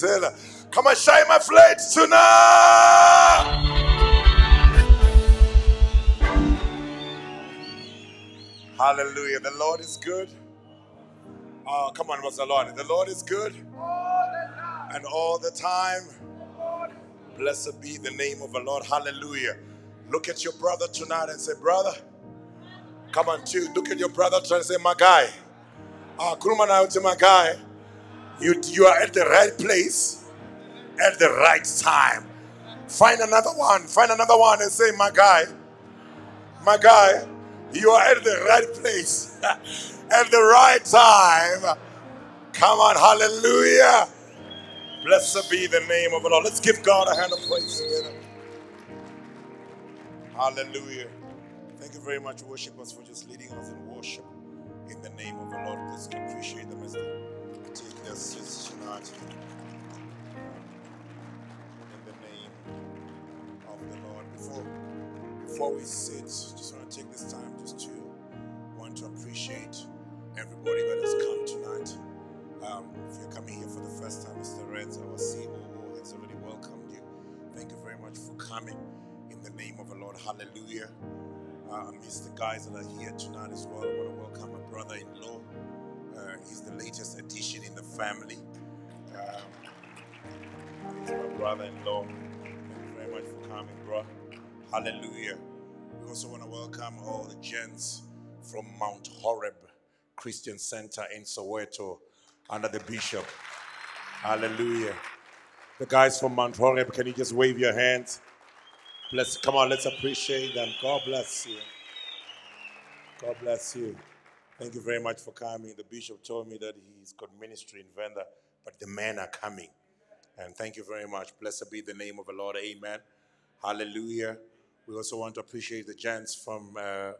Lilizela. Come and shine my flakes tonight. Hallelujah. The Lord is good. Oh, come on, what's the Lord? The Lord is good. And all the time. Blessed be the name of the Lord. Hallelujah. Look at your brother tonight and say, Brother. Come on, too. Look at your brother tonight and say, My guy. Ah, Kuruma na my guy. You, you are at the right place at the right time. Find another one. Find another one and say, My guy. My guy. You are at the right place at the right time. Come on, hallelujah. Blessed be the name of the Lord. Let's give God a hand of praise together. Hallelujah. Thank you very much, worshipers, for just leading Before, before we sit, just want to take this time just to want to appreciate everybody that has come tonight. Um, if you're coming here for the first time, Mr. Reds, our COO, has already welcomed you. Thank you very much for coming in the name of the Lord. Hallelujah. Uh, I miss the guys that are here tonight as well. I want to welcome my brother in law. Uh, he's the latest addition in the family. Um, he's my brother in law. Thank you very much for coming, bro. Hallelujah. We also want to welcome all the gents from Mount Horeb Christian Center in Soweto under the bishop. Hallelujah. The guys from Mount Horeb, can you just wave your hands? Bless, come on, let's appreciate them. God bless you. God bless you. Thank you very much for coming. The bishop told me that he's got ministry in Venda, but the men are coming. And thank you very much. Blessed be the name of the Lord. Amen. Hallelujah. We also want to appreciate the gents from uh,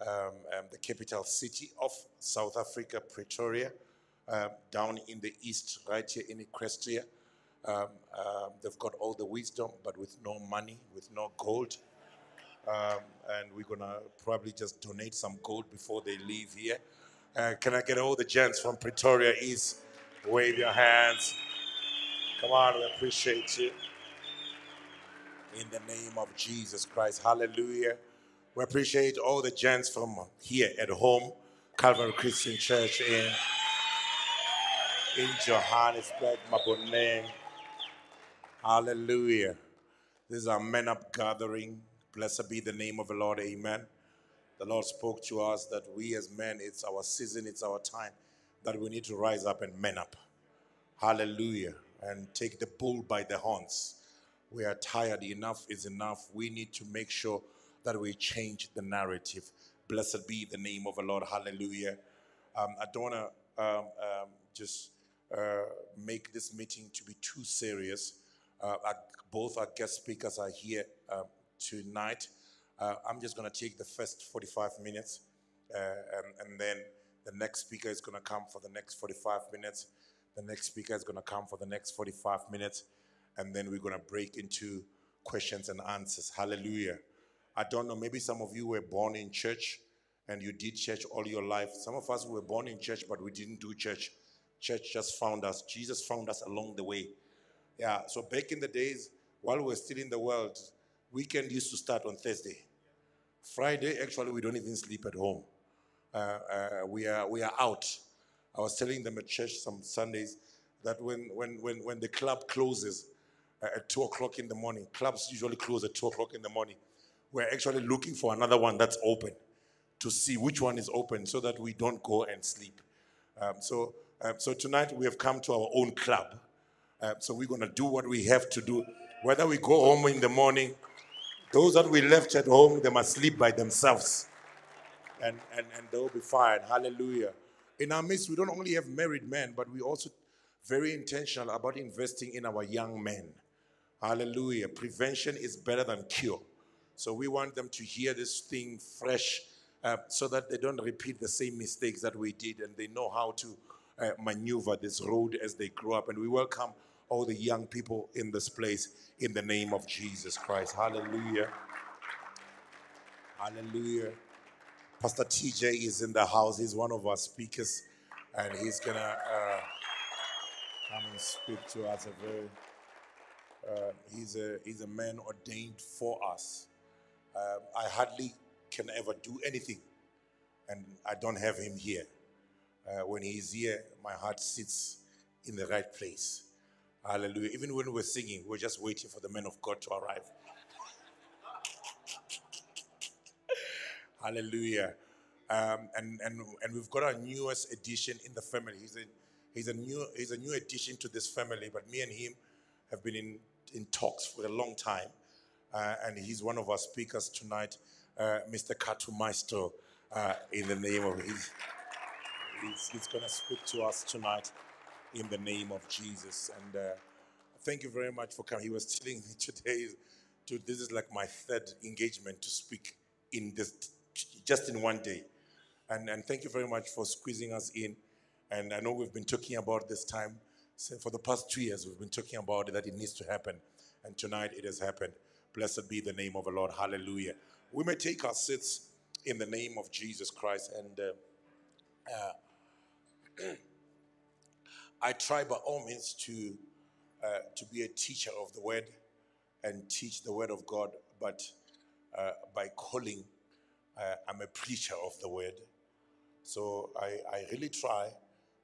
um, um, the capital city of South Africa, Pretoria, uh, down in the east, right here in Equestria. Um, um, they've got all the wisdom, but with no money, with no gold. Um, and we're going to probably just donate some gold before they leave here. Uh, can I get all the gents from Pretoria East? Wave your hands. Come on, we appreciate you. In the name of Jesus Christ. Hallelujah. We appreciate all the gents from here at home, Calvary Christian Church in, in Johannesburg, Maboneng. Hallelujah. This is our Man Up gathering. Blessed be the name of the Lord. Amen. The Lord spoke to us that we as men, it's our season, it's our time, that we need to rise up and men up. Hallelujah. And take the bull by the horns. We are tired. Enough is enough. We need to make sure that we change the narrative. Blessed be the name of the Lord. Hallelujah. Um, I don't want to um, um, just uh, make this meeting to be too serious. Uh, our, both our guest speakers are here uh, tonight. I'm just going to take the first 45 minutes, uh, and, and then the next speaker is going to come for the next 45 minutes. The next speaker is going to come for the next 45 minutes, and then we're going to break into questions and answers. Hallelujah. I don't know, maybe some of you were born in church and you did church all your life. Some of us were born in church, but we didn't do church. Church just found us. Jesus found us along the way. Yeah, so back in the days, while we were still in the world, weekend used to start on Thursday. Friday, actually, we don't even sleep at home. uh, uh, we, are, we are out. I was telling them at church some Sundays that when, when, when, when the club closes at 2 o'clock in the morning, clubs usually close at 2 o'clock in the morning, we're actually looking for another one that's open to see which one is open so that we don't go and sleep. Um, so, um, so tonight we have come to our own club. Um, so we're going to do what we have to do. Whether we go home in the morning, those that we left at home, they must sleep by themselves. And, and, and they'll be fine. Hallelujah. In our midst, we don't only have married men, but we also very intentional about investing in our young men. Hallelujah. Prevention is better than cure. So we want them to hear this thing fresh uh, so that they don't repeat the same mistakes that we did and they know how to uh, maneuver this road as they grow up. And we welcome all the young people in this place in the name of Jesus Christ. Hallelujah. Hallelujah. Pastor TJ is in the house. He's one of our speakers, and he's gonna uh, come and speak to us. A very, uh, he's a he's a man ordained for us. Um, I hardly can ever do anything, and I don't have him here. Uh, when he's here, my heart sits in the right place. Hallelujah. Even when we're singing, we're just waiting for the man of God to arrive. Hallelujah. Um, and, and, and we've got our newest addition in the family. He's a, he's, a new, he's a new addition to this family, but me and him have been in, in talks for a long time. Uh, and he's one of our speakers tonight, uh, Mr. Katu Maestro, uh, in the name of his. He's, he's going to speak to us tonight in the name of Jesus. And uh, thank you very much for coming. He was telling me today, to, this is like my third engagement to speak in this, just in one day. And, and thank you very much for squeezing us in. And I know we've been talking about this time so for the past two years. We've been talking about it, that it needs to happen. And tonight it has happened. Blessed be the name of the Lord. Hallelujah. We may take our seats in the name of Jesus Christ. And uh, uh, I try by all means to, uh, to be a teacher of the word and teach the word of God, but uh, by calling, uh, I'm a preacher of the word. So I, I really try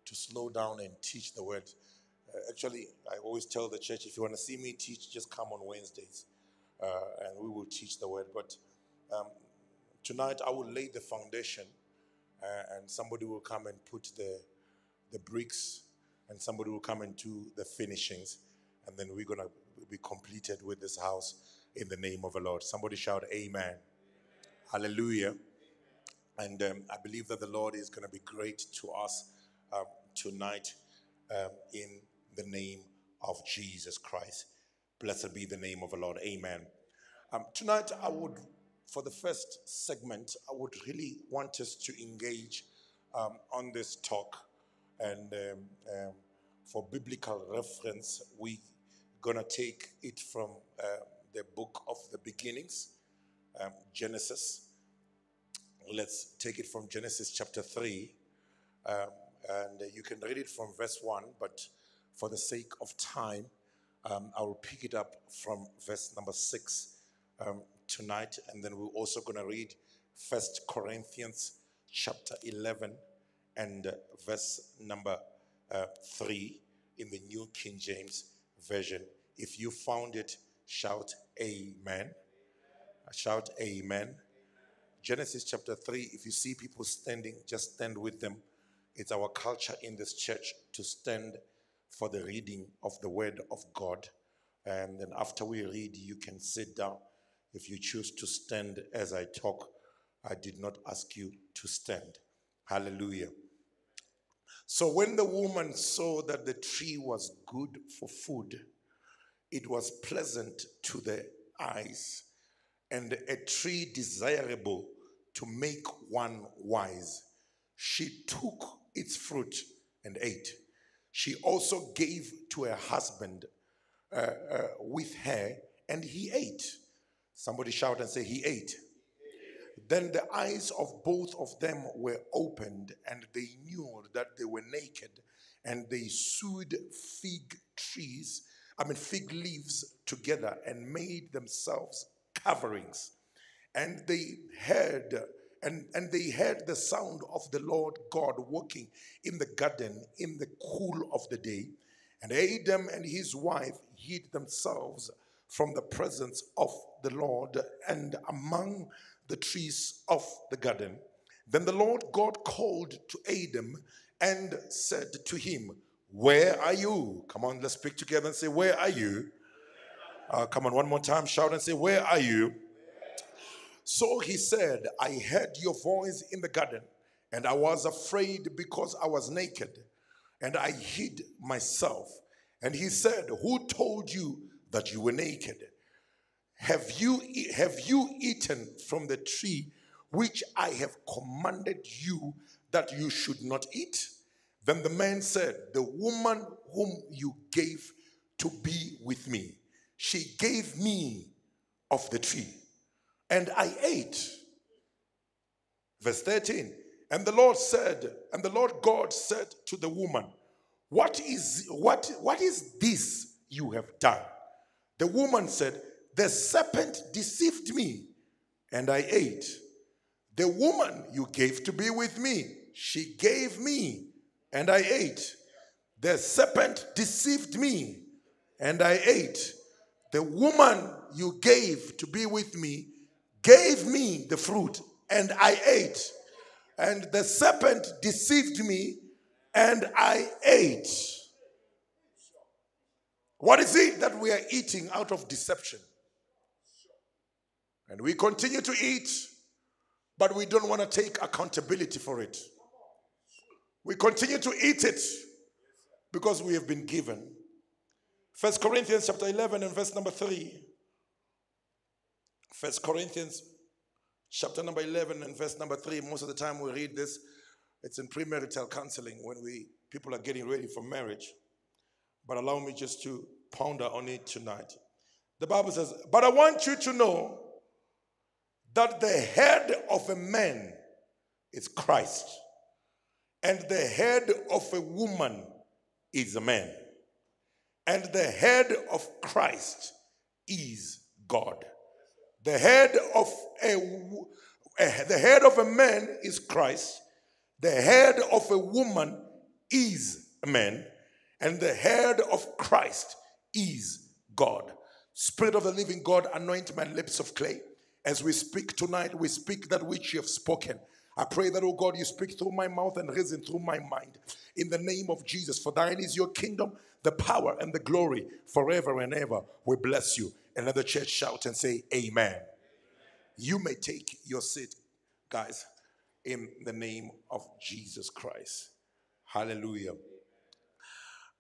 to slow down and teach the word. Actually, I always tell the church if you want to see me teach, just come on Wednesdays uh, and we will teach the word. But um, tonight I will lay the foundation uh, and somebody will come and put the, the bricks and somebody will come and do the finishings. And then we're going to be completed with this house in the name of the Lord. Somebody shout, Amen. Amen. Hallelujah. And um, I believe that the Lord is going to be great to us um, tonight um, in the name of Jesus Christ. Blessed be the name of the Lord. Amen. Um, tonight, I would, for the first segment, I would really want us to engage um, on this talk. And um, um, for biblical reference, we're going to take it from uh, the book of the beginnings, um, Genesis Let's take it from Genesis chapter 3. Um, and you can read it from verse 1, but for the sake of time, um, I will pick it up from verse number 6 um, tonight. And then we're also going to read First Corinthians chapter 11 and uh, verse number uh, 3 in the New King James Version. If you found it, shout Amen. Shout Amen. Genesis chapter 3, if you see people standing, just stand with them. It's our culture in this church to stand for the reading of the word of God. And then after we read, you can sit down. If you choose to stand as I talk, I did not ask you to stand. Hallelujah. So when the woman saw that the tree was good for food, it was pleasant to the eyes, and a tree desirable to make one wise. She took its fruit and ate. She also gave to her husband uh, uh, with her, and he ate. Somebody shout and say, He ate. Then the eyes of both of them were opened, and they knew that they were naked, and they sewed fig trees, I mean, fig leaves together and made themselves coverings. And they heard And, and they heard the sound of the Lord God walking in the garden in the cool of the day. And Adam and his wife hid themselves from the presence of the Lord and among the trees of the garden. Then the Lord God called to Adam and said to him, Where are you? Come on, let's speak together and say, Where are you? Uh, come on, one more time, shout and say, Where are you? So he said, I heard your voice in the garden, and I was afraid because I was naked, and I hid myself. And he said, Who told you that you were naked? Have you, have you eaten from the tree which I have commanded you that you should not eat? Then the man said, The woman whom you gave to be with me, she gave me of the tree, and I ate. Verse 13. And the Lord said, and the Lord God said to the woman, What is what what is this you have done? The woman said, The serpent deceived me, and I ate. The woman you gave to be with me, she gave me, and I ate. The serpent deceived me, and I ate. The woman you gave to be with me gave me the fruit, and I ate. And the serpent deceived me, and I ate. What is it that we are eating out of deception? And we continue to eat, but we don't want to take accountability for it. We continue to eat it because we have been given. First Corinthians chapter 11 and verse number 3. First Corinthians chapter number 11 and verse number 3. Most of the time we read this, it's in premarital counseling when we people are getting ready for marriage. But allow me just to ponder on it tonight. The Bible says, But I want you to know that the head of a man is Christ, and the head of a woman is a man, and the head of Christ is God. The head of a eh, the head of a man is Christ. The head of a woman is a man, and the head of Christ is God. Spirit of the living God, anoint my lips of clay. As we speak tonight, we speak that which you have spoken. I pray that, oh God, you speak through my mouth and reason through my mind. In the name of Jesus, for thine is your kingdom, the power and the glory forever and ever. We bless you. Another church shout and say, Amen. You may take your seat, guys, in the name of Jesus Christ. Hallelujah.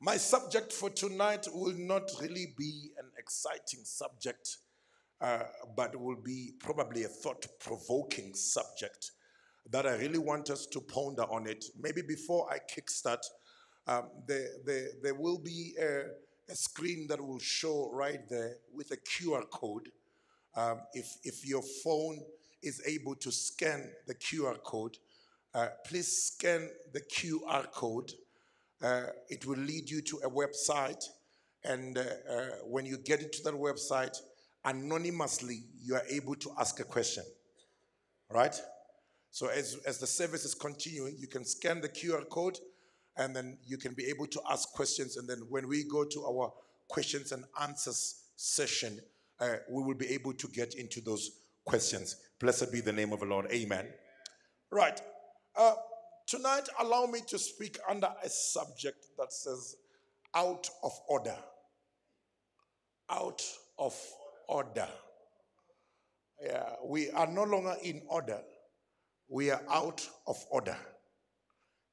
My subject for tonight will not really be an exciting subject, uh, but will be probably a thought provoking subject that I really want us to ponder on it. Maybe before I kickstart, um, there, there, there will be a, a screen that will show right there with a QR code. Um, if, if your phone is able to scan the QR code, uh, please scan the QR code. Uh, it will lead you to a website. And uh, uh, when you get into that website, anonymously, you are able to ask a question. Right? So as, as the service is continuing, you can scan the QR code and then you can be able to ask questions. And then when we go to our questions and answers session, uh, we will be able to get into those questions. Blessed be the name of the Lord. Amen. Right. Uh, tonight, allow me to speak under a subject that says out of order. Out of order. Yeah, we are no longer in order. We are out of order.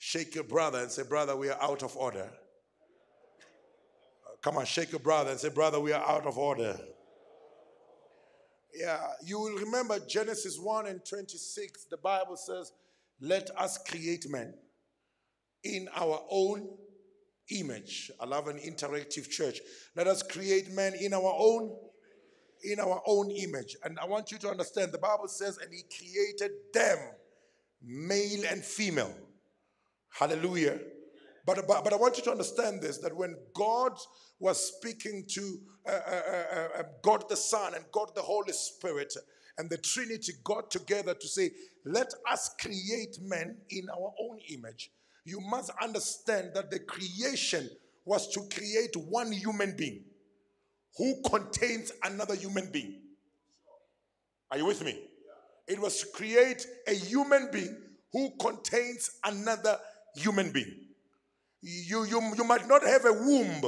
Shake your brother and say, Brother, we are out of order. Come on, shake your brother and say, Brother, we are out of order. Yeah, you will remember Genesis 1 and 26. The Bible says, Let us create man in our own image. I love an interactive church. Let us create man in our own in our own image. And I want you to understand the Bible says, and he created them, male and female. Hallelujah. But, but, but I want you to understand this that when God was speaking to uh, uh, uh, uh, God the Son and God the Holy Spirit, and the Trinity got together to say, Let us create men in our own image, you must understand that the creation was to create one human being who contains another human being. Are you with me? It was to create a human being who contains another human being. You, you, you might not have a womb,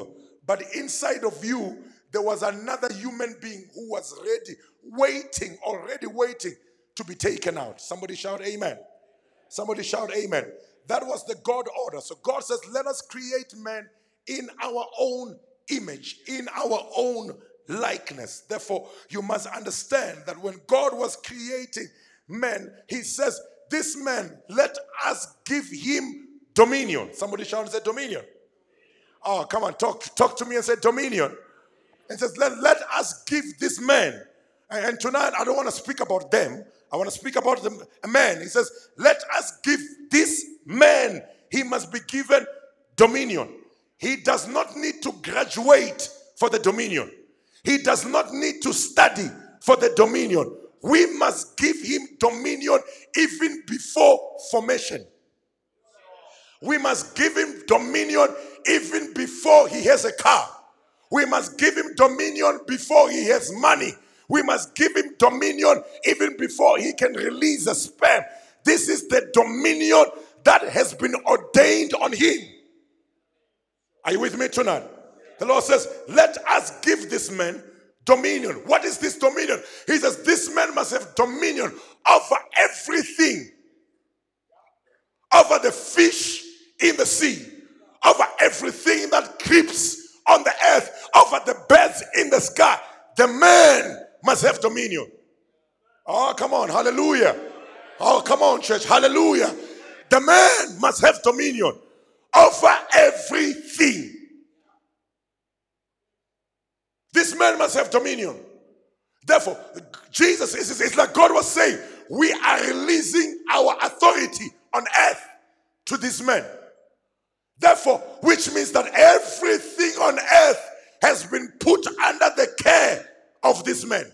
but inside of you, there was another human being who was ready, waiting, already waiting to be taken out. Somebody shout, Amen. Somebody shout, Amen. That was the God order. So God says, Let us create man in our own image, in our own likeness. Therefore, you must understand that when God was creating man, He says, This man, let us give him dominion. Somebody shout and say, Dominion. Oh, come on, talk, talk to me and say, Dominion. And says, let, let us give this man. And, and tonight, I don't want to speak about them. I want to speak about the, a man. He says, let us give this man, he must be given dominion. He does not need to graduate for the dominion. He does not need to study for the dominion. We must give him dominion even before formation. We must give him dominion even before he has a car. We must give him dominion before he has money. We must give him dominion even before he can release a sperm. This is the dominion that has been ordained on him. Are you with me tonight? The Lord says, Let us give this man dominion. What is this dominion? He says, This man must have dominion over everything, over the fish in the sea, over everything that creeps on the earth, over the birds in the sky. The man must have dominion. Oh, come on, hallelujah. Oh, come on, church, hallelujah. The man must have dominion over everything. This man must have dominion. Therefore, Jesus is it's like God was saying, we are releasing our authority on earth to this man. Therefore, which means that everything on earth has been put under the care of this man.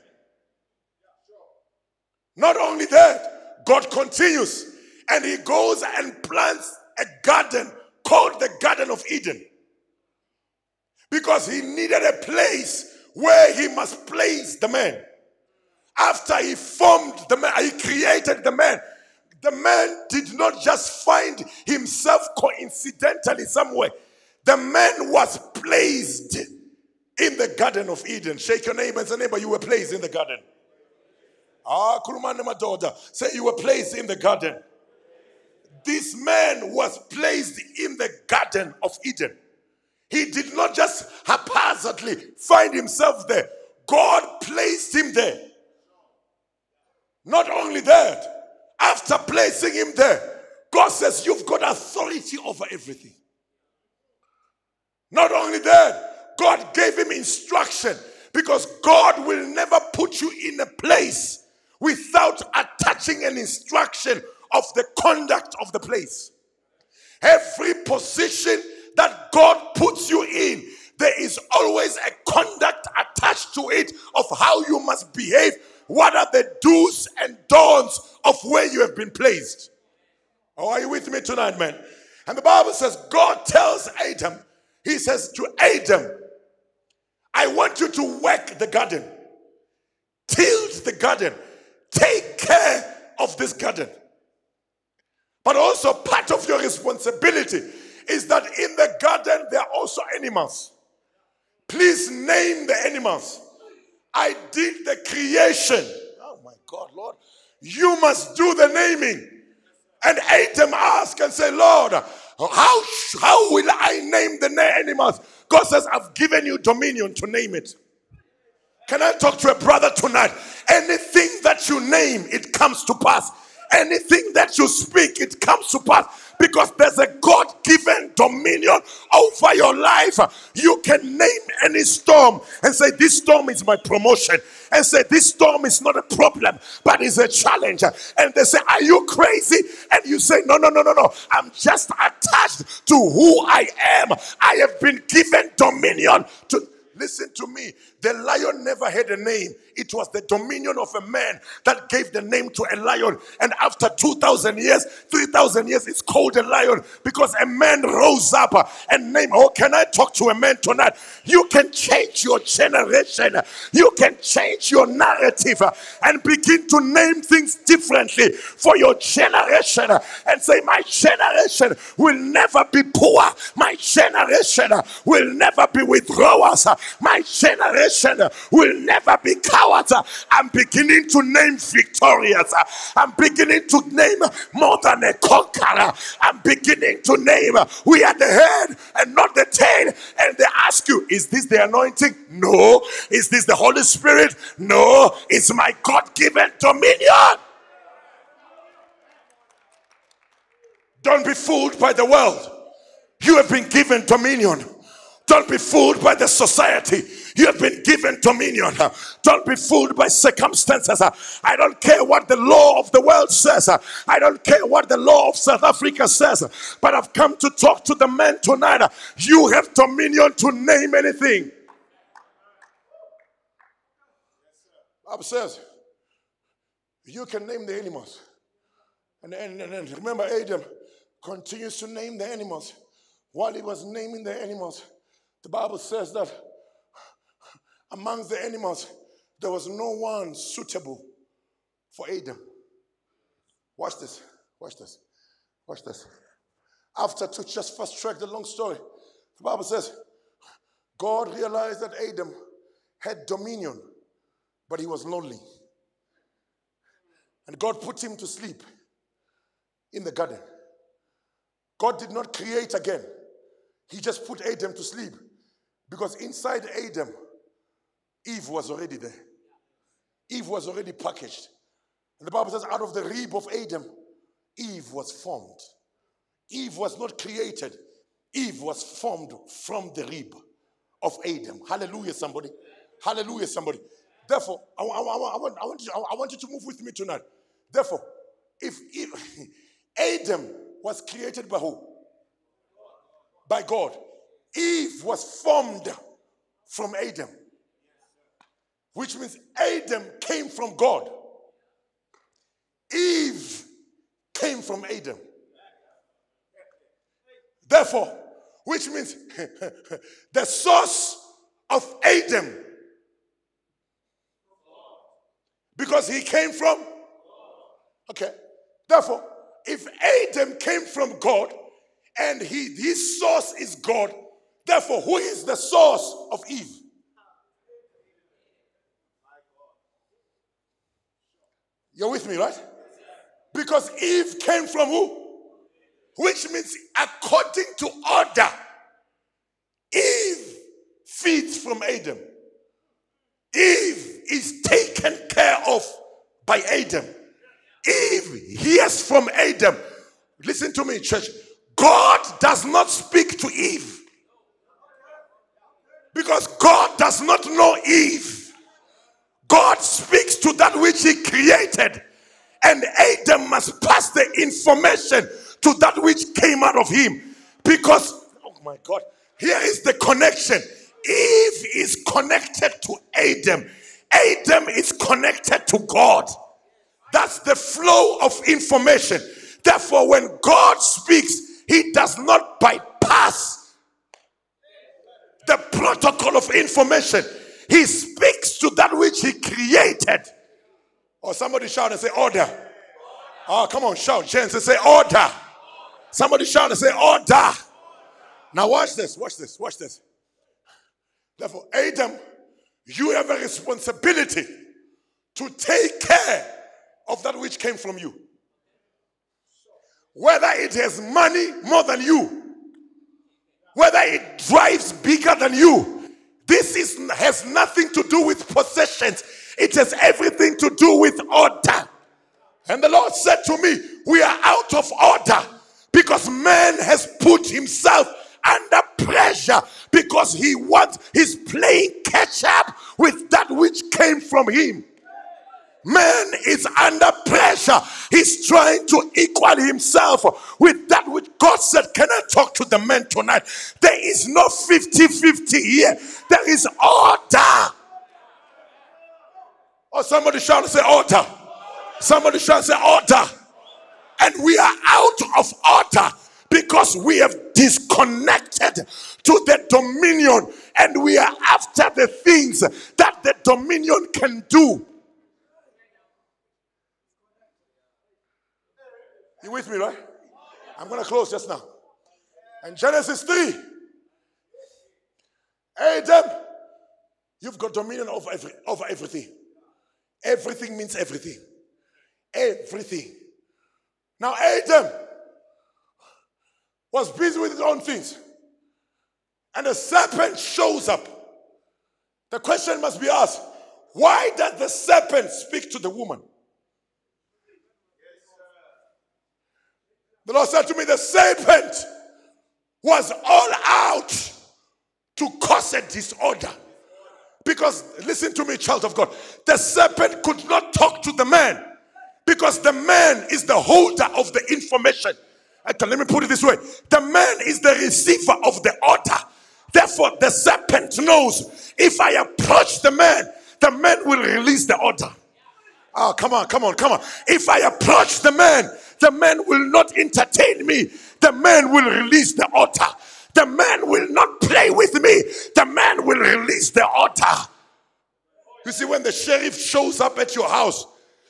Not only that, God continues and he goes and plants a garden called the Garden of Eden because he needed a place where he must place the man. After he formed the man, he created the man the man did not just find himself coincidentally somewhere. The man was placed in the Garden of Eden. Shake your neighbor and say, neighbor, you were placed in the garden. Ah, Kurumane daughter, say you were placed in the garden. This man was placed in the Garden of Eden. He did not just haphazardly find himself there. God placed him there. Not only that, after placing him there, God says, You've got authority over everything. Not only that, God gave him instruction because God will never put you in a place without attaching an instruction of the conduct of the place. Every position that God puts you in, there is always a conduct attached to it of how you must behave what are the do's and don'ts of where you have been placed? Oh, are you with me tonight, man? And the Bible says, God tells Adam, He says to Adam, I want you to work the garden, tilt the garden, take care of this garden. But also, part of your responsibility is that in the garden there are also animals. Please name the animals. I did the creation. Oh my God, Lord. You must do the naming. And Adam asked and said, Lord, how, how will I name the animals? God says, I've given you dominion to name it. Can I talk to a brother tonight? Anything that you name, it comes to pass. Anything that you speak, it comes to pass because there's a God given dominion over your life. You can name any storm and say, This storm is my promotion, and say, This storm is not a problem, but it's a challenge. And they say, Are you crazy? And you say, No, no, no, no, no. I'm just attached to who I am. I have been given dominion to. Listen to me. The lion never had a name. It was the dominion of a man that gave the name to a lion. And after 2,000 years, 3,000 years, it's called a lion because a man rose up and named. Oh, can I talk to a man tonight? You can change your generation, you can change your narrative and begin to name things differently for your generation and say, My generation will never be poor, my generation will never be withdrawers. My generation Uh, will never be cowards. Uh, I'm beginning to name victorious. Uh, I'm beginning to name more than a conqueror. I'm beginning to name we are the head and not the tail. And they ask you, is this the anointing? No. Is this the Holy Spirit? No. It's my God given dominion. Don't be fooled by the world. You have been given dominion. Don't be fooled by the society. You have been given dominion. Don't be fooled by circumstances. I don't care what the law of the world says. I don't care what the law of South Africa says. But I've come to talk to the men tonight. You have dominion to name anything. Bible says you can name the animals. And, and, and remember, Adam continues to name the animals. While he was naming the animals, the Bible says that amongst the animals, there was no one suitable for Adam. Watch this. Watch this. Watch this. After to just track the long story, the Bible says God realized that Adam had dominion, but he was lonely. And God put him to sleep in the garden. God did not create again, He just put Adam to sleep. Because inside Adam, Eve was already there. Eve was already packaged. And the Bible says, out of the rib of Adam, Eve was formed. Eve was not created, Eve was formed from the rib of Adam. Hallelujah, somebody. Hallelujah, somebody. Therefore, I, I, I, want, I, want you, I want you to move with me tonight. Therefore, if, if Adam was created by who? By God. Eve was formed from Adam, which means Adam came from God. Eve came from Adam. Therefore, which means the source of Adam, because he came from. Okay. Therefore, if Adam came from God and he, his source is God, Therefore, who is the source of Eve? You're with me, right? Because Eve came from who? Which means, according to order, Eve feeds from Adam. Eve is taken care of by Adam. Eve hears from Adam. Listen to me, church. God does not speak to Eve. Because God does not know Eve. God speaks to that which He created. And Adam must pass the information to that which came out of him. Because, oh my God, here is the connection. Eve is connected to Adam, Adam is connected to God. That's the flow of information. Therefore, when God speaks, He does not bypass the protocol of information. He speaks to that which he created. Or somebody shout and say, Order. Oh, come on, shout. Chance and say, Order. Somebody shout and say, Order. Now, watch this, watch this, watch this. Therefore, Adam, you have a responsibility to take care of that which came from you. Whether it has money more than you, whether it drives bigger than you. This is, has nothing to do with possessions, it has everything to do with order. And the Lord said to me, We are out of order because man has put himself under pressure because he wants, he's playing catch up with that which came from him. Man is under pressure He's trying to equal himself with that which God said. Can I talk to the men tonight? There is no 50 50 here, there is order. Or oh, somebody shout and say order. Somebody shout and say order. And we are out of order because we have disconnected to the dominion and we are after the things that the dominion can do. You with me, right? I'm going to close just now. And Genesis 3. Adam, you've got dominion over, every, over everything. Everything means everything. Everything. Now, Adam was busy with his own things. And the serpent shows up. The question must be asked why does the serpent speak to the woman? The Lord said to me, The serpent was all out to cause a disorder. Because, listen to me, child of God, the serpent could not talk to the man because the man is the holder of the information. Can, let me put it this way the man is the receiver of the order. Therefore, the serpent knows if I approach the man, the man will release the order. Oh, come on, come on, come on. If I approach the man, the man will not entertain me. The man will release the order. The man will not play with me. The man will release the order. You see, when the sheriff shows up at your house,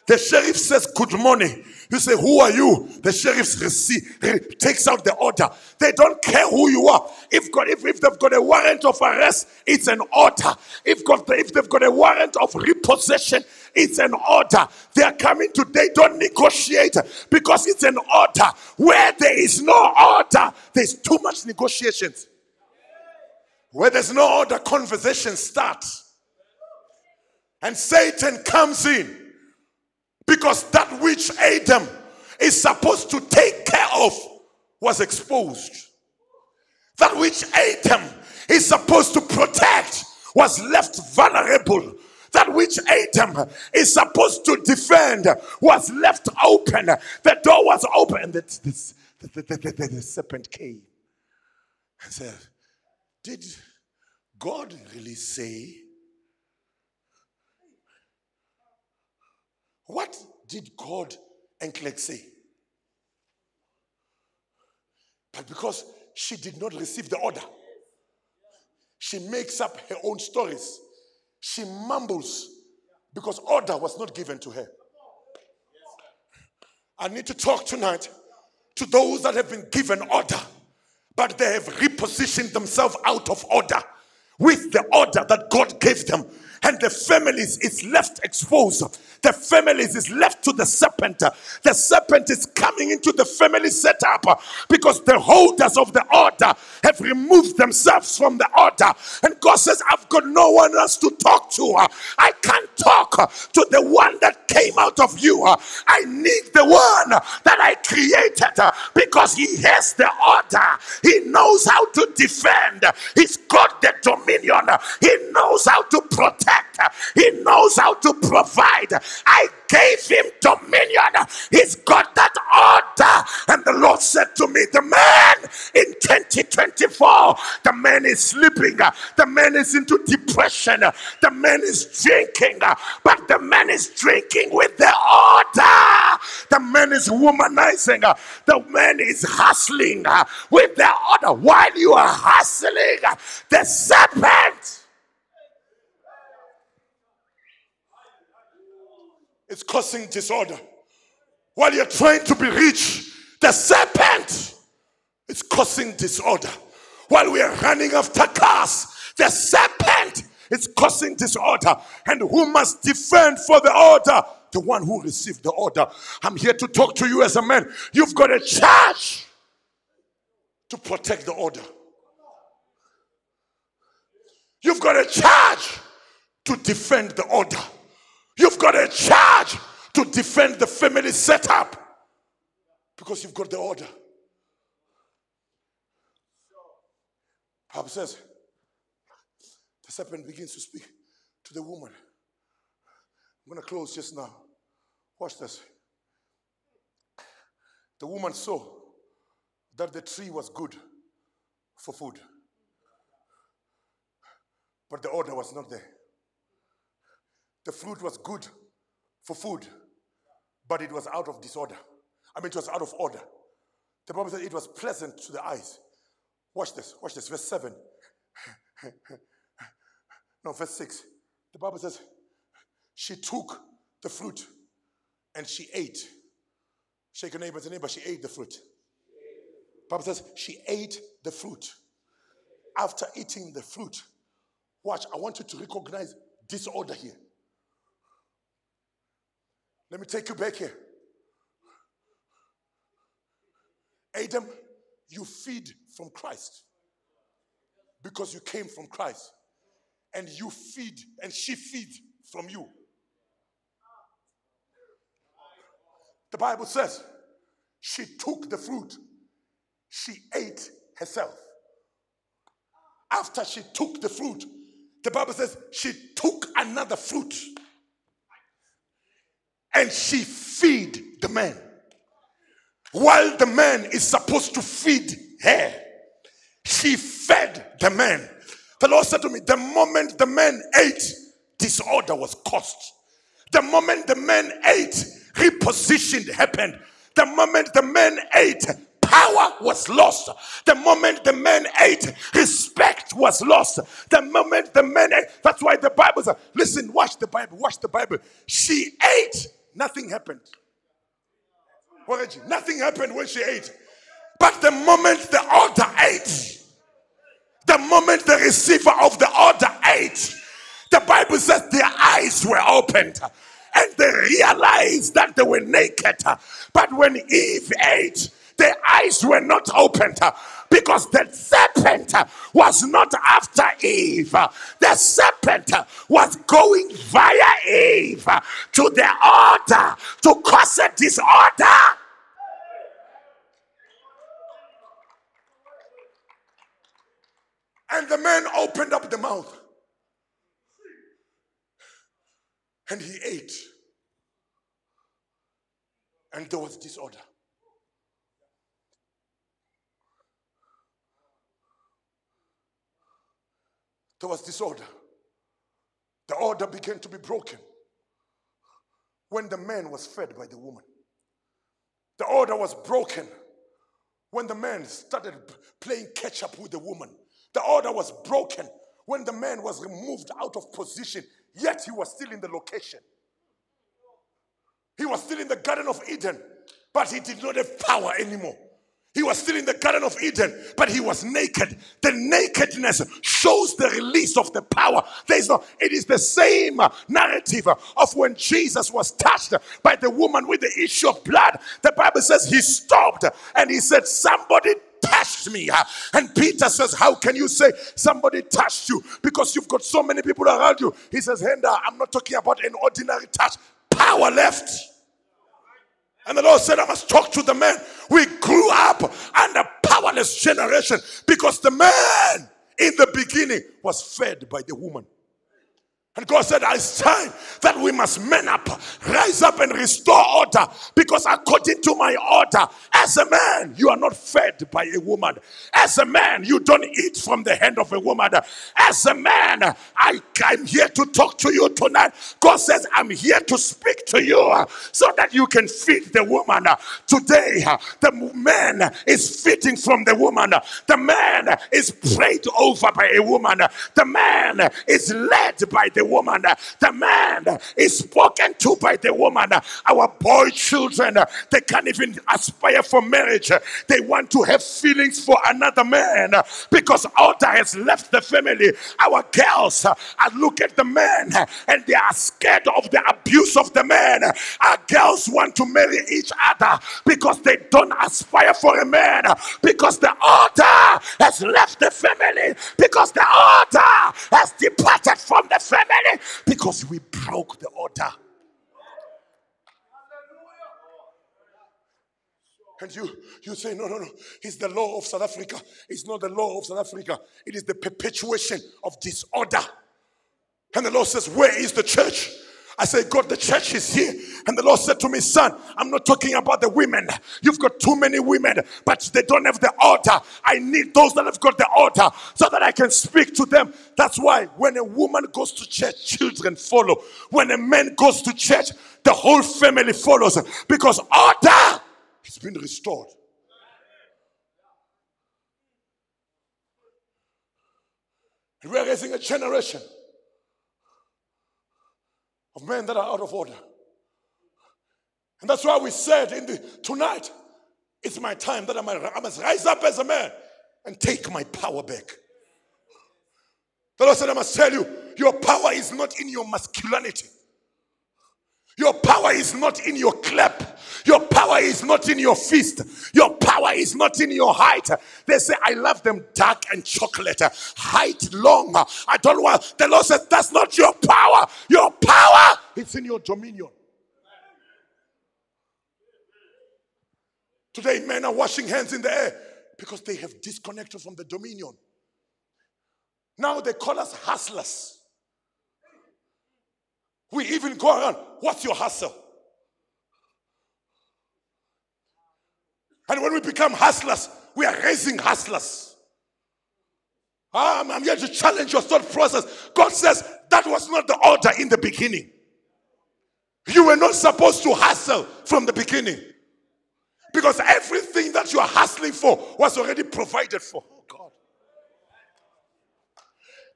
the sheriff says, Good morning. You say, Who are you? The sheriff receive, takes out the order. They don't care who you are. If, got, if, if they've got a warrant of arrest, it's an order. If, got if they've got a warrant of repossession, it's an order. They are coming today. don't negotiate because it's an order. Where there is no order, there's too much negotiations. Where there's no order, conversation start. And Satan comes in because that which Adam is supposed to take care of was exposed. That which Adam is supposed to protect was left vulnerable. That which Adam is supposed to defend was left open. The door was open. And the, the, the, the, serpent came and said, Did God really say What did God and Clegg say? But because she did not receive the order, she makes up her own stories. She mumbles because order was not given to her. I need to talk tonight to those that have been given order, but they have repositioned themselves out of order with the order that God gave them and the families is left exposed. The families is left to the serpent. The serpent is coming into the family setup because the holders of the order have removed themselves from the order. And God says, I've got no one else to talk to. I can't talk to the one that came out of you. I need the one that I created because he has the order. He knows how to defend. He's got the dominion. He knows how to protect He knows how to provide. I gave him dominion. He's got that order. And the Lord said to me, The man in 2024, the man is sleeping, the man is into depression, the man is drinking, but the man is drinking with the order. The man is womanizing, the man is hustling with the order. While you are hustling, the serpent It's causing disorder. While you're trying to be rich, the serpent is causing disorder. While we are running after cars, the serpent is causing disorder. And who must defend for the order? The one who received the order. I'm here to talk to you as a man. You've got a charge to protect the order. You've got a charge to defend the order. You've got a charge to defend the family setup because you've got the order. Bible says the serpent begins to speak to the woman. I'm going to close just now. Watch this. The woman saw that the tree was good for food, but the order was not there. The fruit was good for food, but it was out of disorder. I mean, it was out of order. The Bible says it was pleasant to the eyes. Watch this, watch this, verse 7. no, verse 6. The Bible says, she took the fruit and she ate. Shake your neighbor, the neighbor, she ate the fruit. The Bible says she ate the fruit. After eating the fruit, watch, I want you to recognize disorder here. Let me take you back here. Adam, you feed from Christ because you came from Christ. And you feed, and she feeds from you. The Bible says she took the fruit, she ate herself. After she took the fruit, the Bible says she took another fruit and she feed the man. While the man is supposed to feed her, she fed the man. The Lord said to me, The moment the man ate, disorder was caused. The moment the man ate, repositioned happened. The moment the man ate, power was lost. The moment the man ate, respect was lost. The moment the man ate, that's why the Bible says, listen, watch the Bible, watch the Bible. She ate, nothing happened. Nothing happened when she ate. But the moment the order ate, the moment the receiver of the order ate, the Bible says their eyes were opened and they realized that they were naked. But when Eve ate, their eyes were not opened because the serpent was not after Eve. The serpent was going via Eve to the order to cause a disorder. And the man opened up the mouth and he ate. And there was disorder. There was disorder. The order began to be broken when the man was fed by the woman. The order was broken when the man started playing catch up with the woman. The order was broken when the man was removed out of position, yet he was still in the location. He was still in the Garden of Eden, but he did not have power anymore. He was still in the Garden of Eden, but he was naked. The nakedness shows the release of the power. There is no, it is the same narrative of when Jesus was touched by the woman with the issue of blood. The Bible says he stopped and he said, Somebody touched me. And Peter says, How can you say somebody touched you? Because you've got so many people around you. He says, Henda, I'm not talking about an ordinary touch. Power left. And the Lord said, I must talk to the man. We grew up under powerless generation because the man in the beginning was fed by the woman. And God said, It's time that we must man up, rise up, and restore order. Because according to my order, as a man, you are not fed by a woman. As a man, you don't eat from the hand of a woman. As a man, I, I'm here to talk to you tonight. God says, I'm here to speak to you so that you can feed the woman. Today, the man is feeding from the woman. The man is prayed over by a woman. The man is led by the the woman. The man is spoken to by the woman. Our boy children, they can't even aspire for marriage. They want to have feelings for another man because order has left the family. Our girls uh, look at the man and they are scared of the abuse of the man. Our girls want to marry each other because they don't aspire for a man because the order has left the family because the order has departed from the family because we broke the order. And you, you say, no, no, no. It's the law of South Africa. It's not the law of South Africa. It is the perpetuation of disorder. And the Lord says, Where is the church? I said, God, the church is here. And the Lord said to me, Son, I'm not talking about the women. You've got too many women, but they don't have the altar. I need those that have got the altar so that I can speak to them. That's why when a woman goes to church, children follow. When a man goes to church, the whole family follows because order has been restored. And we're raising a generation of men that are out of order. And that's why we said in the tonight, it's my time that I must, I must rise up as a man and take my power back. The Lord said, I must tell you, your power is not in your masculinity. Your power is not in your clap. Your power is not in your fist. Your power is not in your height. They say, I love them dark and chocolate. Height long. I don't want. The Lord says, that's not your power. Your power is in your dominion. Today, men are washing hands in the air because they have disconnected from the dominion. Now they call us hustlers. We even go around, what's your hustle? And when we become hustlers, we are raising hustlers. Ah, I'm, I'm here to challenge your thought process. God says that was not the order in the beginning. You were not supposed to hustle from the beginning. Because everything that you are hustling for was already provided for. Oh God.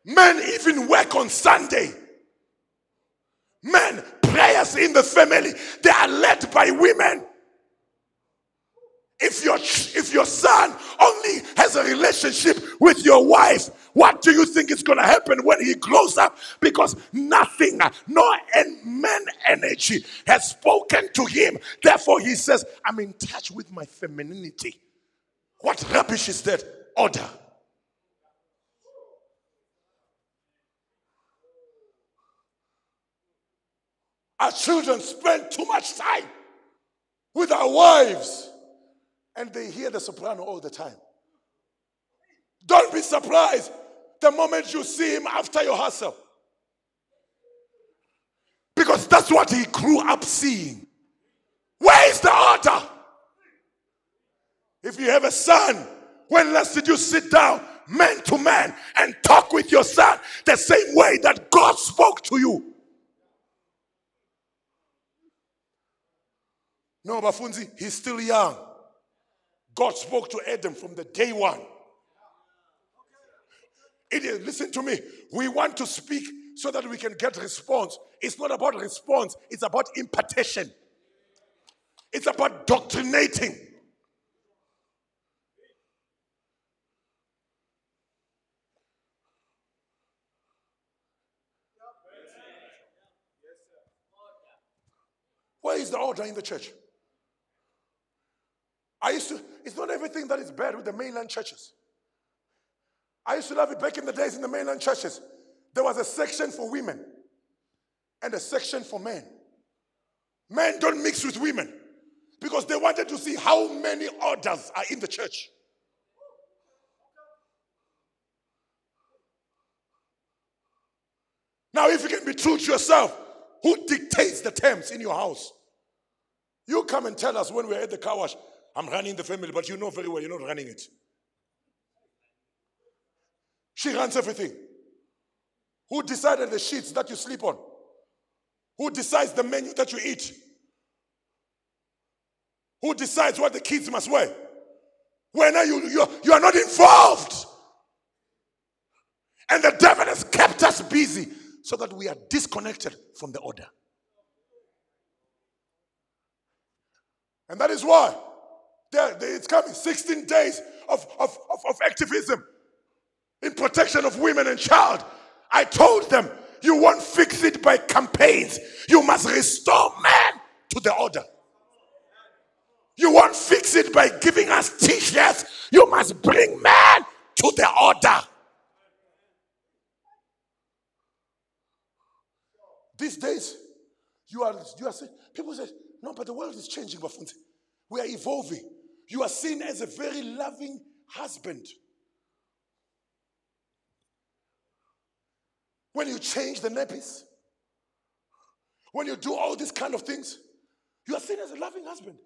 Men even work on Sunday. Men, prayers in the family, they are led by women. If your, if your son only has a relationship with your wife, what do you think is going to happen when he grows up? Because nothing, no man energy has spoken to him. Therefore, he says, I'm in touch with my femininity. What rubbish is that? Order. Our children spend too much time with our wives and they hear the soprano all the time. Don't be surprised the moment you see him after your hustle. Because that's what he grew up seeing. Where is the order? If you have a son, when last did you sit down, man to man, and talk with your son the same way that God spoke to you? No, Bafunzi, he's still young. God spoke to Adam from the day one. It is, listen to me. We want to speak so that we can get response. It's not about response, it's about impartation. It's about doctrinating. Where is the order in the church? I used to, it's not everything that is bad with the mainland churches. I used to love it back in the days in the mainland churches. There was a section for women and a section for men. Men don't mix with women because they wanted to see how many orders are in the church. Now, if you can be true to yourself, who dictates the terms in your house? You come and tell us when we're at the car wash, I'm running the family, but you know very well you're not running it. She runs everything. Who decided the sheets that you sleep on? Who decides the menu that you eat? Who decides what the kids must wear? When are you? You, you are not involved. And the devil has kept us busy so that we are disconnected from the order. And that is why there, it's coming 16 days of, of, of, of activism in protection of women and child. I told them, you won't fix it by campaigns. You must restore man to the order. You won't fix it by giving us t shirts. You must bring man to the order. These days, you are, you are saying, people say, no, but the world is changing. We are evolving. You are seen as a very loving husband. When you change the nappies, when you do all these kind of things, you are seen as a loving husband.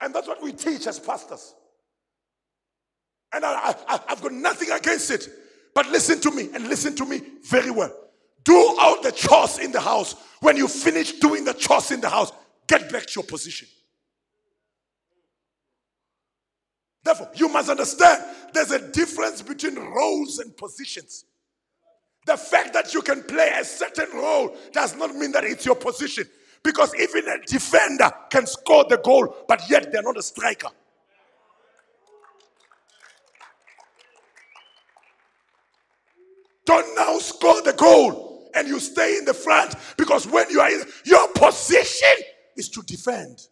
And that's what we teach as pastors. And I, I, I've got nothing against it. But listen to me and listen to me very well. Do all the chores in the house. When you finish doing the chores in the house, get back to your position. Therefore, you must understand there's a difference between roles and positions. The fact that you can play a certain role does not mean that it's your position. Because even a defender can score the goal, but yet they're not a striker. Don't now score the goal and you stay in the front because when you are in your position is to defend.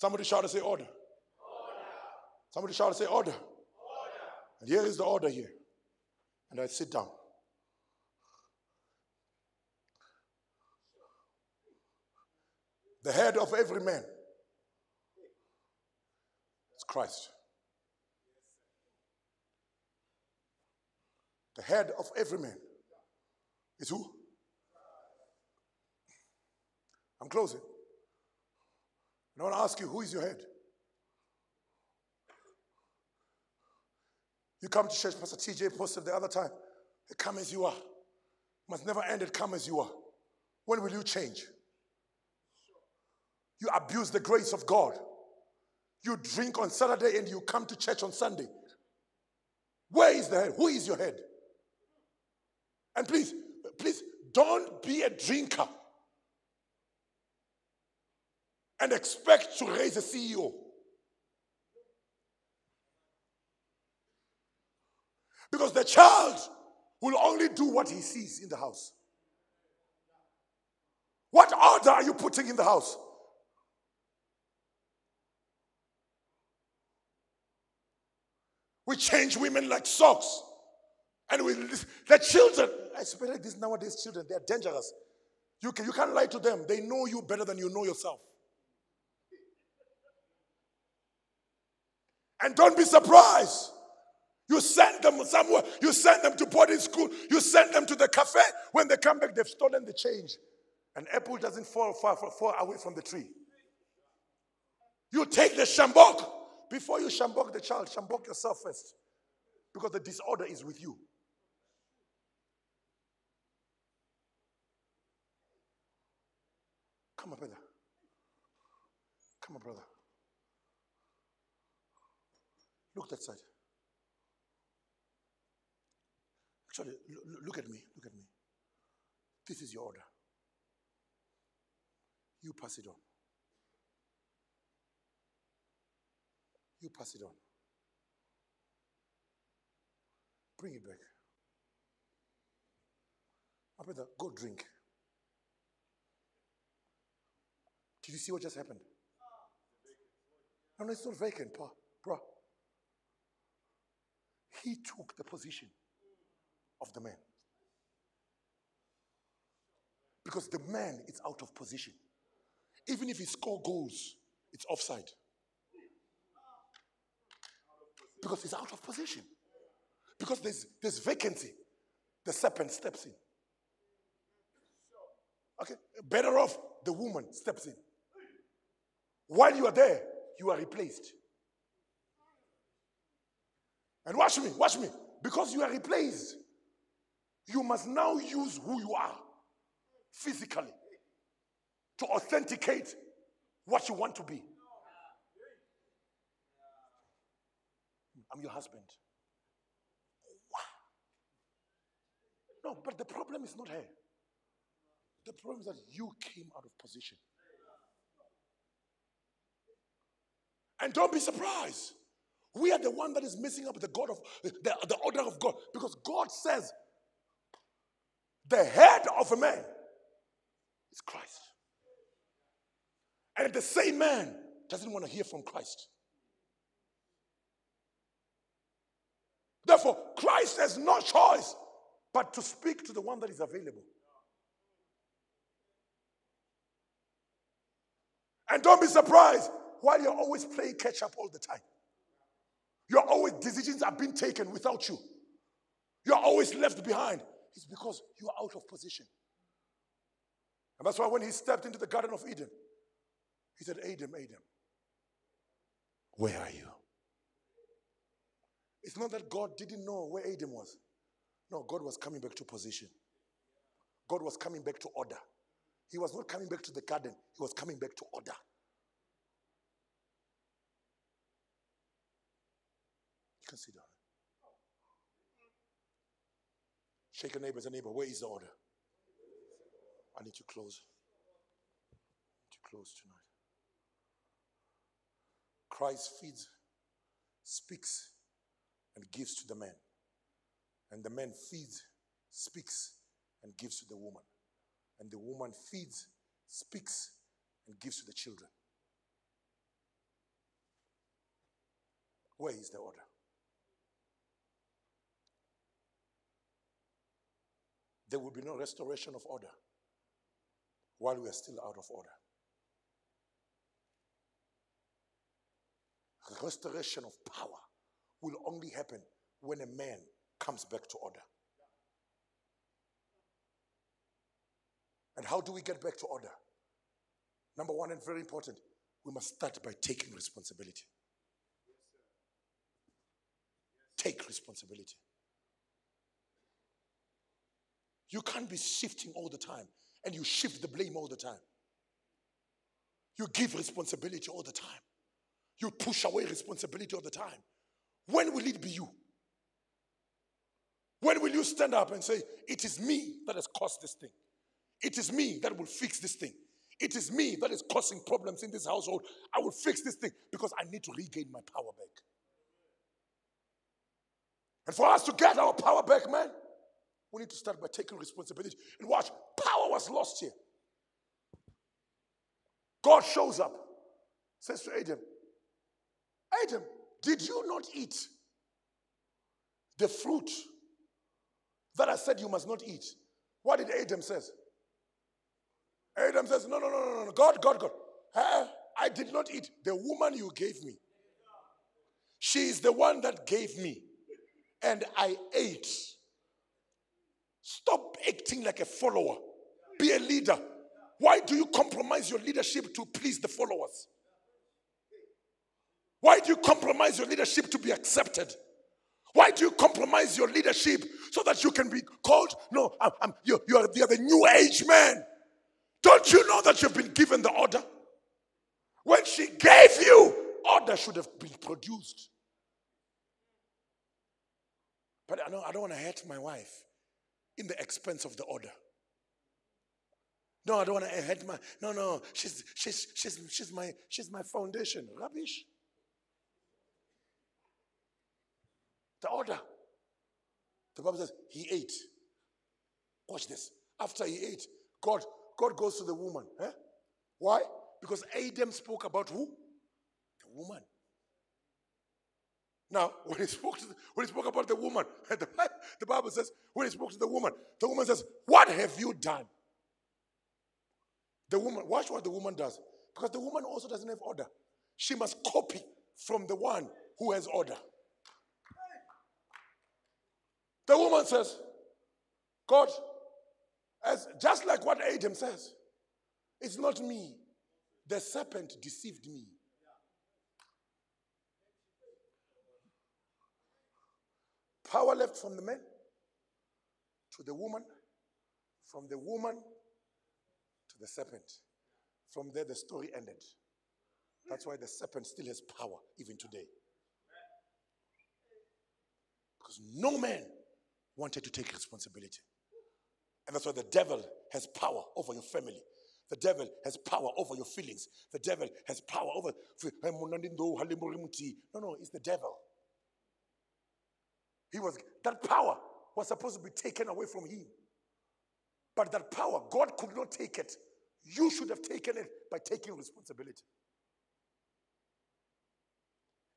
Somebody shout and say order. order. Somebody shout and say order. order. And here is the order here. And I sit down. The head of every man is Christ. The head of every man is who? I'm closing. I want to ask you, who is your head? You come to church, Pastor TJ posted the other time. Come as you are. Must never end it, come as you are. When will you change? You abuse the grace of God. You drink on Saturday and you come to church on Sunday. Where is the head? Who is your head? And please, please don't be a drinker and expect to raise a CEO. Because the child will only do what he sees in the house. What order are you putting in the house? We change women like socks. And we, the children, especially these nowadays children, they're dangerous. You, can, you can't lie to them. They know you better than you know yourself. And don't be surprised. You send them somewhere, you send them to boarding school, you send them to the cafe. When they come back, they've stolen the change. An apple doesn't fall far, far, far away from the tree. You take the sjambok. Before you sjambok the child, sjambok yourself first. Because the disorder is with you. Come on, brother. Come on, brother. Look that side. Actually, look at me. Look at me. This is your order. You pass it on. You pass it on. Bring it back. My brother, go drink. Did you see what just happened? Ah. No, no, it's not vacant, pa, bro. He took the position of the man. Because the man is out of position. Even if he score goals, it's offside. Because he's out of position. Because there's, there's vacancy. The serpent steps in. Okay? Better off, the woman steps in. While you are there, you are replaced. And watch me, watch me. Because you are replaced, you must now use who you are physically to authenticate what you want to be. I'm your husband. No, but the problem is not her. The problem is that you came out of position. And don't be surprised. We are the one that is messing up the God of the, the order of God. Because God says the head of a man is Christ. And the same man doesn't want to hear from Christ. Therefore, Christ has no choice but to speak to the one that is available. And don't be surprised while you're always playing catch up all the time. You're always, decisions are being taken without you. You're always left behind. It's because you are out of position. And that's why when he stepped into the Garden of Eden, he said, Adam, Adam, where are you? It's not that God didn't know where Adam was. No, God was coming back to position. God was coming back to order. He was not coming back to the garden, he was coming back to order. Sit down. Shake your neighbor a neighbor. Where is the order? I need to close. Need to close tonight. Christ feeds, speaks, and gives to the man. And the man feeds, speaks, and gives to the woman. And the woman feeds, speaks, and gives to the children. Where is the order? There will be no restoration of order while we are still out of order. Restoration of power will only happen when a man comes back to order. And how do we get back to order? Number one, and very important, we must start by taking responsibility. Take responsibility. You can't be shifting all the time and you shift the blame all the time. You give responsibility all the time. You push away responsibility all the time. When will it be you? When will you stand up and say, It is me that has caused this thing? It is me that will fix this thing. It is me that is causing problems in this household. I will fix this thing because I need to regain my power back. And for us to get our power back, man, we need to start by taking responsibility. And watch, power was lost here. God shows up, says to Adam, Adam, did you not eat the fruit that I said you must not eat? What did Adam says? Adam says, No, no, no, no, no. God, God, God. Huh? I did not eat. The woman you gave me. She is the one that gave me. And I ate. Stop acting like a follower. Be a leader. Why do you compromise your leadership to please the followers? Why do you compromise your leadership to be accepted? Why do you compromise your leadership so that you can be called? No, I'm, I'm, you, you, are, you are the new age man. Don't you know that you've been given the order? When she gave you, order should have been produced. But I know I don't want to hurt my wife in the expense of the order. No, I don't want to hurt my. No, no, she's she's she's she's my she's my foundation. Rubbish. The order. The Bible says he ate. Watch this. After he ate, God God goes to the woman. Eh? Why? Because Adam spoke about who? The woman. Now, when he spoke the, when he spoke about the woman, the, the Bible says, when he spoke to the woman, the woman says, What have you done? The woman, watch what the woman does. Because the woman also doesn't have order. She must copy from the one who has order. The woman says, God, as just like what Adam says, it's not me. The serpent deceived me. Power left from the man to the woman, from the woman to the serpent. From there, the story ended. That's why the serpent still has power even today. Because no man wanted to take responsibility. And that's why the devil has power over your family. The devil has power over your feelings. The devil has power over. No, no, it's the devil. He was that power was supposed to be taken away from him. But that power, God could not take it. You should have taken it by taking responsibility.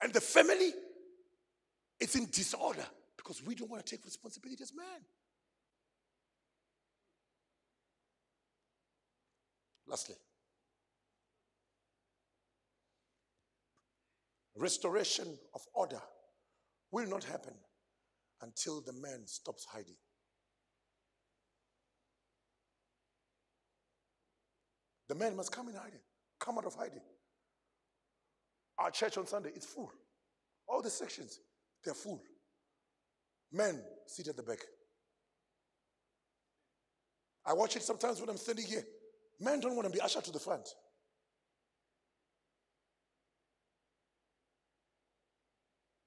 And the family, it's in disorder because we don't want to take responsibility as man. Lastly, restoration of order will not happen until the man stops hiding. The man must come in hiding, come out of hiding. Our church on Sunday is full. All the sections, they're full. Men sit at the back. I watch it sometimes when I'm standing here. Men don't want to be ushered to the front.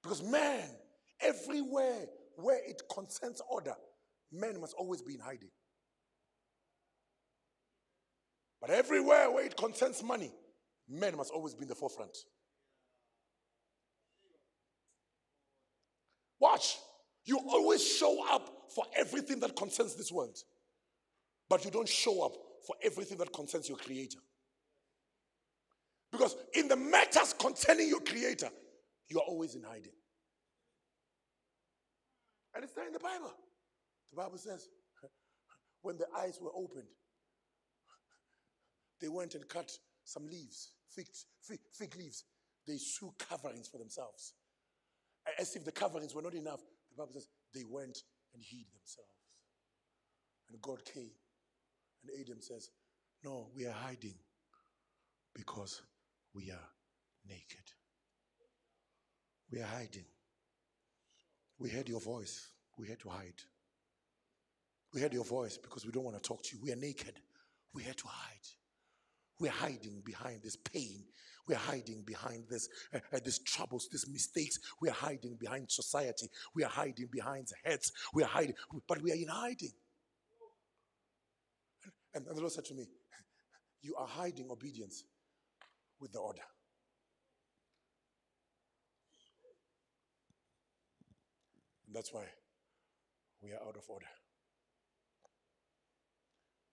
Because man, everywhere where it concerns order, men must always be in hiding. But everywhere where it concerns money, men must always be in the forefront. Watch. You always show up for everything that concerns this world, but you don't show up for everything that concerns your Creator. Because in the matters concerning your Creator, you are always in hiding. And it's there in the Bible. The Bible says, when the eyes were opened, they went and cut some leaves, fig, fig, fig leaves. They sew coverings for themselves. As if the coverings were not enough, the Bible says they went and hid themselves. And God came. And Adam says, No, we are hiding because we are naked. We are hiding. We heard your voice. We had to hide. We heard your voice because we don't want to talk to you. We are naked. We had to hide. We're hiding behind this pain. We're hiding behind this, uh, these troubles, these mistakes. We are hiding behind society. We are hiding behind the heads. We are hiding, but we are in hiding. And, and the Lord said to me, You are hiding obedience with the order. That's why we are out of order.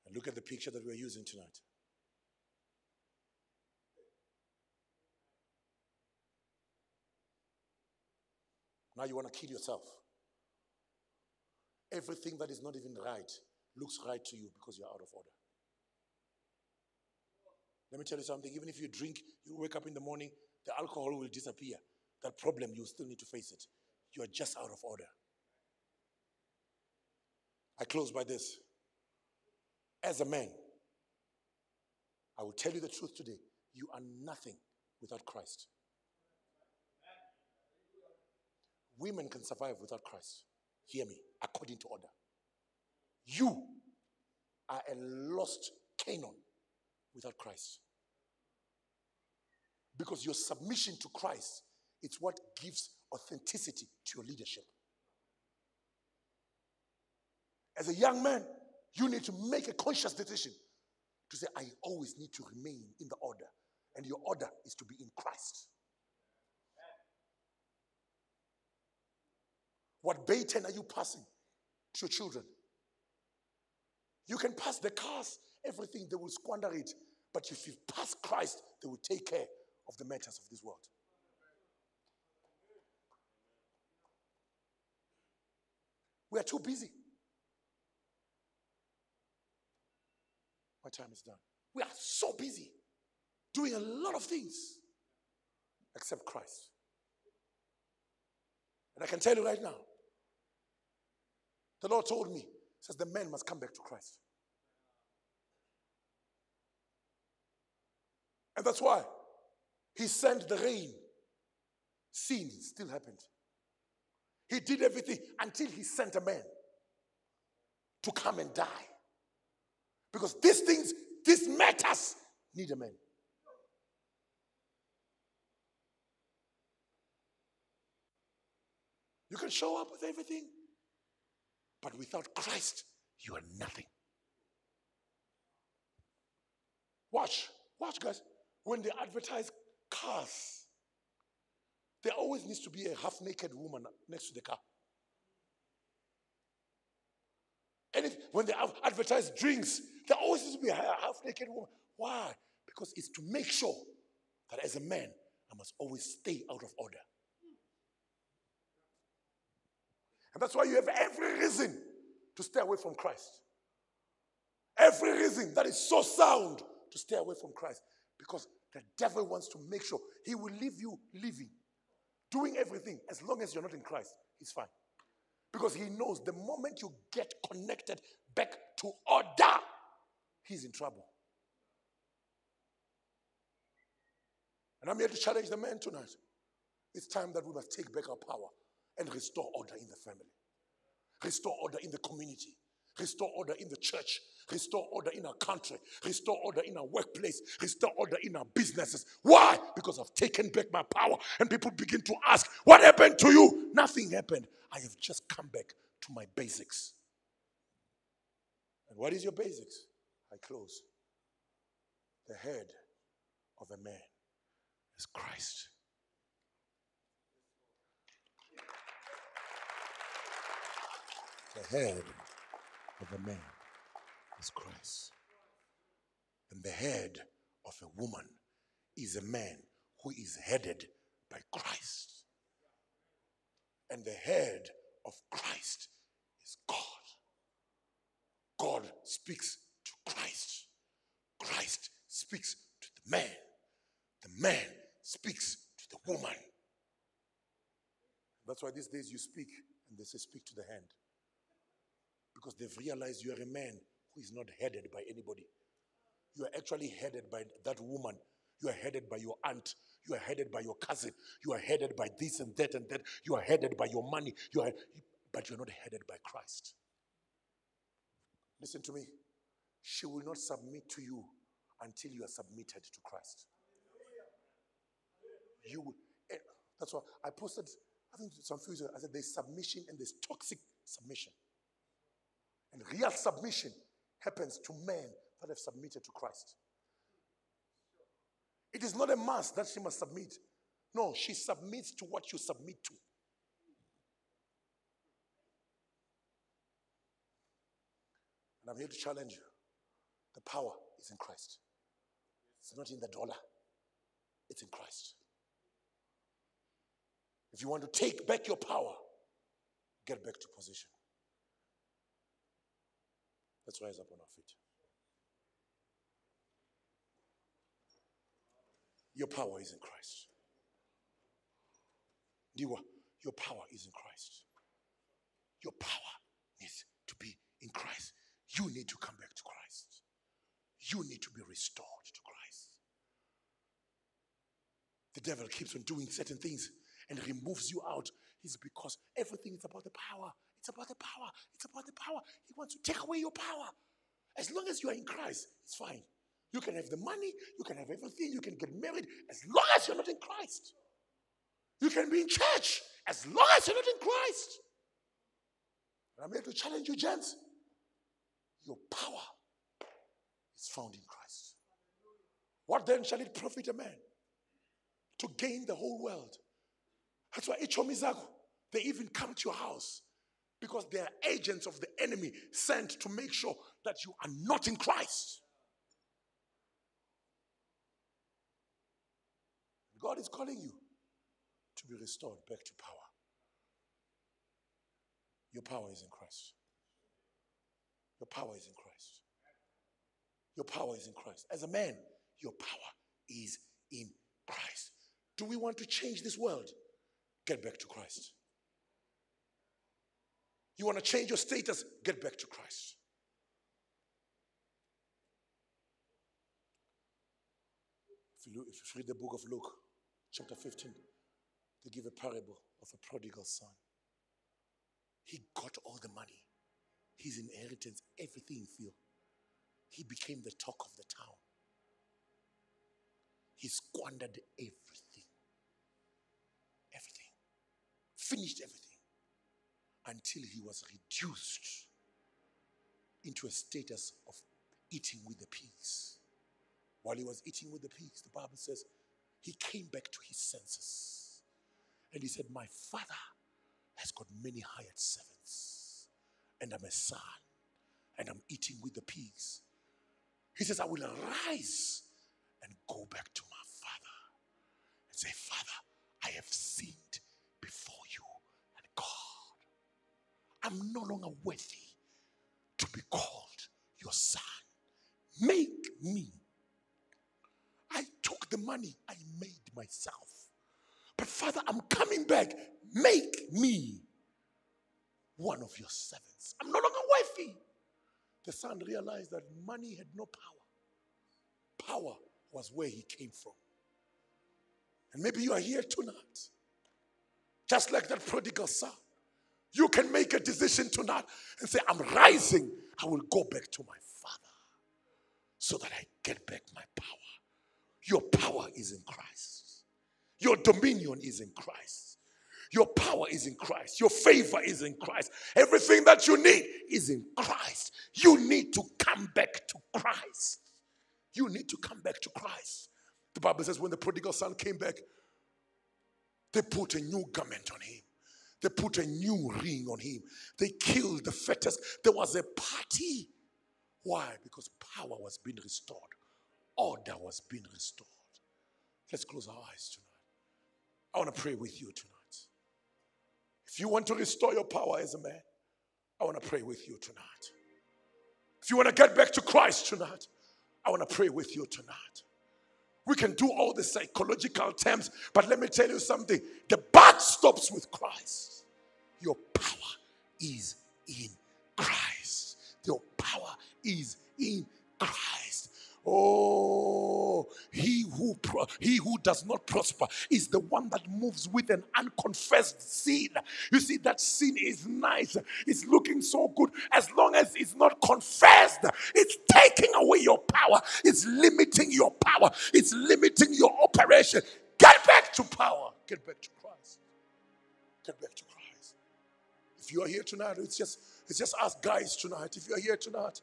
And look at the picture that we're using tonight. Now you want to kill yourself. Everything that is not even right looks right to you because you're out of order. Let me tell you something. Even if you drink, you wake up in the morning, the alcohol will disappear. That problem, you still need to face it. You are just out of order. I close by this. As a man, I will tell you the truth today. You are nothing without Christ. Women can survive without Christ. Hear me, according to order. You are a lost Canaan without Christ. Because your submission to Christ is what gives authenticity to your leadership. As a young man, you need to make a conscious decision to say, I always need to remain in the order. And your order is to be in Christ. What baton are you passing to your children? You can pass the cars, everything, they will squander it. But if you pass Christ, they will take care of the matters of this world. We are too busy. My time is done. We are so busy doing a lot of things except Christ. And I can tell you right now, the Lord told me, says the man must come back to Christ. And that's why he sent the rain. Sin still happened. He did everything until he sent a man to come and die. Because these things, these matters need a man. You can show up with everything. But without Christ, you are nothing. Watch, watch, guys. When they advertise cars, there always needs to be a half naked woman next to the car. And if, when they advertise drinks, there always needs to be a half naked woman. Why? Because it's to make sure that as a man, I must always stay out of order. And that's why you have every reason to stay away from Christ. Every reason that is so sound to stay away from Christ. Because the devil wants to make sure he will leave you living, doing everything, as long as you're not in Christ, he's fine. Because he knows the moment you get connected back to order, he's in trouble. And I'm here to challenge the man tonight. It's time that we must take back our power and restore order in the family, restore order in the community, restore order in the church, restore order in our country, restore order in our workplace, restore order in our businesses. Why? Because I've taken back my power. And people begin to ask, What happened to you? Nothing happened. I have just come back to my basics. And what is your basics? I close. The head of a man is Christ. The head of a man is Christ. And the head of a woman is a man who is headed by Christ. And the head of Christ is God. God speaks to Christ. Christ speaks to the man. The man speaks to the woman. That's why these days you speak and they say, Speak to the hand. Because they've realized you are a man who is not headed by anybody. You are actually headed by that woman. You are headed by your aunt. You are headed by your cousin. You are headed by this and that and that. You are headed by your money. You are, but you're not headed by Christ. Listen to me. She will not submit to you until you are submitted to Christ. You eh, that's why I posted, I think some few I said there's submission and there's toxic submission. And real submission happens to men that have submitted to Christ. It is not a must that she must submit. No, she submits to what you submit to. And I'm here to challenge you. The power is in Christ. It's not in the dollar, it's in Christ. If you want to take back your power, get back to position. Let's rise up on our feet. Your power is in Christ. Diwa, your power is in Christ. Your power needs to be in Christ. You need to come back to Christ. You need to be restored to Christ. The devil keeps on doing certain things and removes you out. Is because everything is about the power. It's about the power. It's about the power. He wants to take away your power. As long as you are in Christ, it's fine. You can have the money, you can have everything, you can get married, as long as you're not in Christ. You can be in church, as long as you're not in Christ. And I'm here to challenge you, gents. Your power is found in Christ. What then shall it profit a man to gain the whole world? That's why Ichomizago, they even come to your house because they are agents of the enemy sent to make sure that you are not in Christ. God is calling you to be restored back to power. Your power is in Christ. Your power is in Christ. Your power is in Christ. As a man, your power is in Christ. Do we want to change this world? Get back to Christ. You want to change your status? Get back to Christ. If you, if you read the book of Luke, chapter 15, they give a parable of a prodigal son. He got all the money, his inheritance, everything. He became the talk of the town. He squandered everything. Everything. Finished everything until he was reduced into a status of eating with the pigs. While he was eating with the pigs, the Bible says he came back to his senses. And he said, My father has got many hired servants, and I'm a son, and I'm eating with the pigs. He says, I will arise and go back to my father and say, Father, I have sinned before. I'm no longer worthy to be called your son. Make me. I took the money I made myself. But Father, I'm coming back. Make me one of your servants. I'm no longer worthy. The son realized that money had no power. Power was where he came from. And maybe you are here tonight, just like that prodigal son. You can make a decision tonight and say, I'm rising. I will go back to my father so that I get back my power. Your power is in Christ, your dominion is in Christ. Your power is in Christ. Your favor is in Christ. Everything that you need is in Christ. You need to come back to Christ. You need to come back to Christ. The Bible says when the prodigal son came back, they put a new garment on him. They put a new ring on him. They killed the fetters. There was a party. Why? Because power was being restored, order was being restored. Let's close our eyes tonight. I want to pray with you tonight. If you want to restore your power as a man, I want to pray with you tonight. If you want to get back to Christ tonight, I want to pray with you tonight. We can do all the psychological terms, but let me tell you something. The buck stops with Christ. Your power is in Christ. Your power is in Christ. Oh, he who pro- he who does not prosper is the one that moves with an unconfessed sin. You see, that sin is nice. It's looking so good. As long as it's not confessed, it's taking away your power. It's limiting your power. It's limiting your operation. Get back to power. Get back to Christ. Get back to Christ. If you are here tonight, it's just it's just us guys tonight. If you are here tonight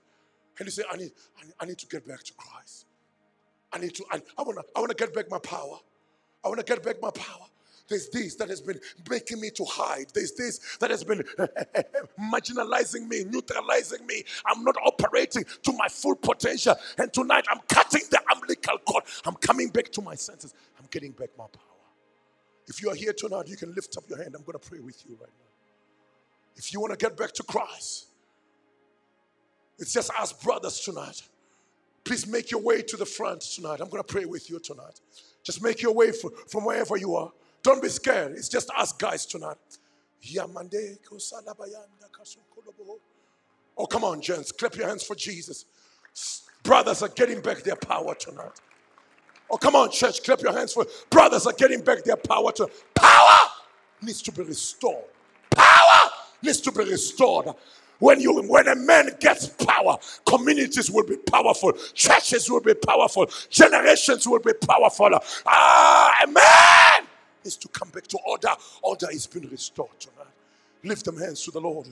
and you say, I need, I need, I need to get back to Christ. I need to, I, I wanna, I wanna get back my power. I wanna get back my power. There's this that has been making me to hide. There's this that has been marginalizing me, neutralizing me. I'm not operating to my full potential. And tonight I'm cutting the umbilical cord. I'm coming back to my senses. I'm getting back my power. If you are here tonight, you can lift up your hand. I'm going to pray with you right now. If you want to get back to Christ, it's just us brothers tonight. Please make your way to the front tonight. I'm going to pray with you tonight. Just make your way from, from wherever you are. Don't be scared. It's just us guys tonight. Oh, come on, gents. Clap your hands for Jesus. Brothers are getting back their power tonight. Oh, come on, church. Clap your hands for brothers are getting back their power to power needs to be restored. Needs to be restored. When you when a man gets power, communities will be powerful, churches will be powerful, generations will be powerful. Ah, a man is to come back to order. Order is being restored tonight. Lift them hands to the Lord.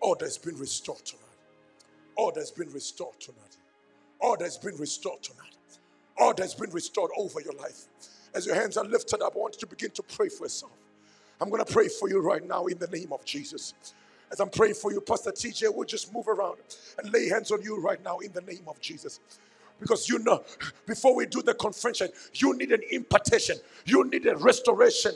Order has been restored tonight. Order has been restored tonight. Order has been restored tonight. Order has been restored over your life. As your hands are lifted up, I want you to begin to pray for yourself. I'm going to pray for you right now in the name of Jesus. As I'm praying for you, Pastor TJ will just move around and lay hands on you right now in the name of Jesus. Because you know, before we do the confession you need an impartation, you need a restoration